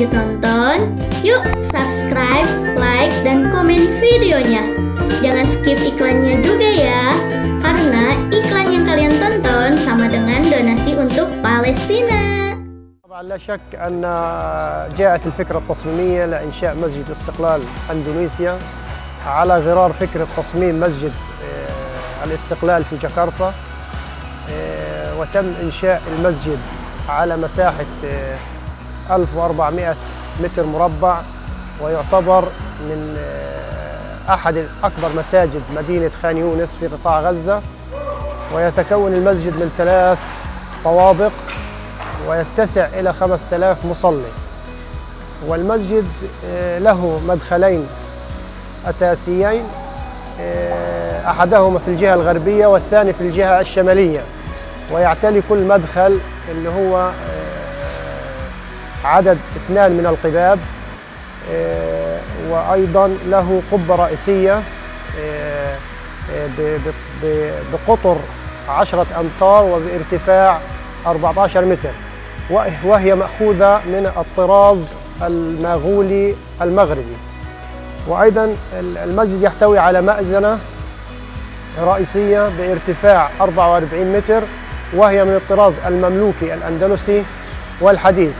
ditonton? Yuk subscribe, like, dan komen videonya. Jangan skip iklannya juga ya, karena iklan yang kalian tonton sama dengan donasi untuk Palestina. طبعا لا شك أن جاءت الفكرة التصميمية لإنشاء مسجد استقلال أندونيسيا على غرار فكرة تصميم مسجد آه، الاستقلال في جاكرتا آه، وتم إنشاء المسجد على مساحة آه، 1400 متر مربع ويعتبر من آه، أحد أكبر مساجد مدينة خان يونس في قطاع غزة. ويتكون المسجد من ثلاث طوابق ويتسع إلى 5000 مصلي. والمسجد آه، له مدخلين أساسيين آه، أحدهما في الجهة الغربية والثاني في الجهة الشمالية. ويعتلي كل مدخل اللي هو آه، عدد اثنان من القباب آه، وأيضا له قبة رئيسية آه، بقطر عشرة أمتار وبارتفاع 14 متر وه- وهي مأخوذة من الطراز المغولي المغربي. وأيضا ال- المسجد يحتوي على مأذنة رئيسية بارتفاع 44 متر وهي من الطراز المملوكي الأندلسي والحديث.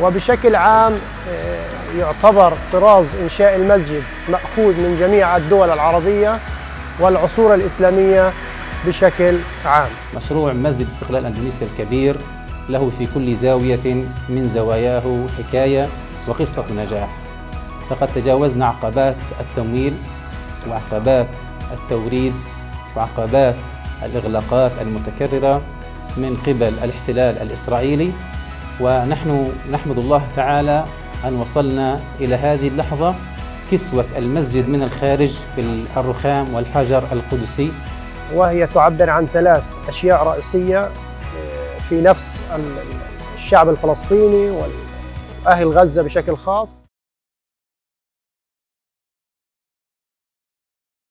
وبشكل عام آه، يعتبر طراز إنشاء المسجد مأخوذ من جميع الدول العربية والعصور الإسلامية بشكل عام. مشروع مسجد استقلال أندونيسيا الكبير له في كل زاوية من زواياه حكاية وقصة نجاح. فقد تجاوزنا عقبات التمويل وعقبات التوريد وعقبات الإغلاقات المتكررة من قبل الاحتلال الإسرائيلي ونحن نحمد الله تعالى أن وصلنا إلى هذه اللحظة كسوة المسجد من الخارج بالرخام والحجر القدسي. وهي تعبر عن ثلاث أشياء رئيسية آه، في نفس ال- الشعب الفلسطيني وأهل غزة بشكل خاص